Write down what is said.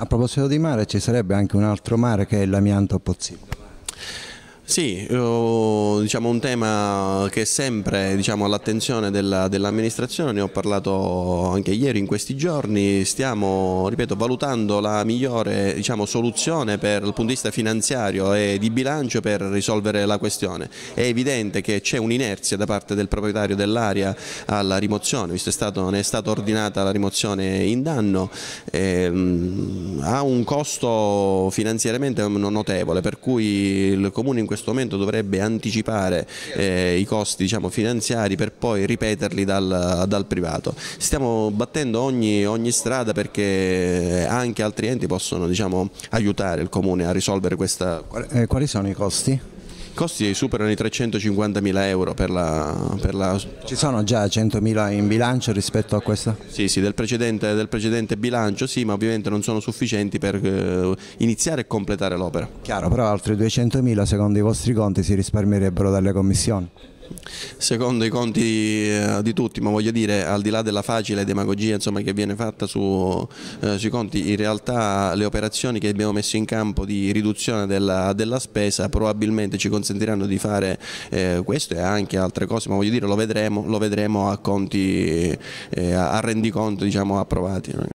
A proposito di mare ci sarebbe anche un altro mare che è l'amianto Pozzillo. Sì, diciamo un tema che è sempre diciamo, all'attenzione dell'amministrazione, ne ho parlato anche ieri in questi giorni, stiamo ripeto, valutando la migliore diciamo, soluzione per il punto di vista finanziario e di bilancio per risolvere la questione. È evidente che c'è un'inerzia da parte del proprietario dell'area alla rimozione, visto che ne è stata ordinata la rimozione in danno, ehm, ha un costo finanziariamente notevole per cui il Comune in questo questo momento dovrebbe anticipare eh, i costi diciamo, finanziari per poi ripeterli dal, dal privato. Stiamo battendo ogni, ogni, strada perché anche altri enti possono diciamo, aiutare il Comune a risolvere questa... Quali sono i costi? Costi superano i 350 mila euro per la, per la... Ci sono già 100 mila in bilancio rispetto a questa? Sì, sì, del precedente, del precedente bilancio sì, ma ovviamente non sono sufficienti per eh, iniziare e completare l'opera. Chiaro, però altri 200 mila secondo i vostri conti si risparmierebbero dalle commissioni? Secondo i conti eh, di tutti, ma voglio dire al di là della facile demagogia insomma, che viene fatta su, eh, sui conti, in realtà le operazioni che abbiamo messo in campo di riduzione della, della spesa probabilmente ci consentiranno di fare eh, questo e anche altre cose, ma voglio dire lo vedremo, lo vedremo a conti, eh, a rendiconto diciamo, approvati.